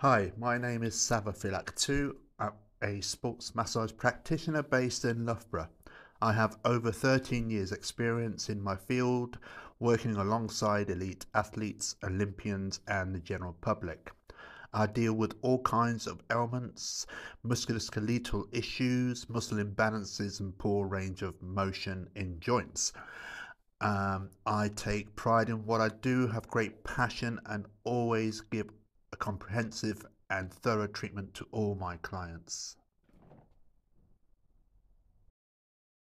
Hi, my name is Savva Filactou. I'm a sports massage practitioner based in Loughborough. I have over 13 years experience in my field working alongside elite athletes, Olympians and the general public. I deal with all kinds of ailments, musculoskeletal issues, muscle imbalances and poor range of motion in joints. Um, I take pride in what I do, have great passion and always give a comprehensive and thorough treatment to all my clients.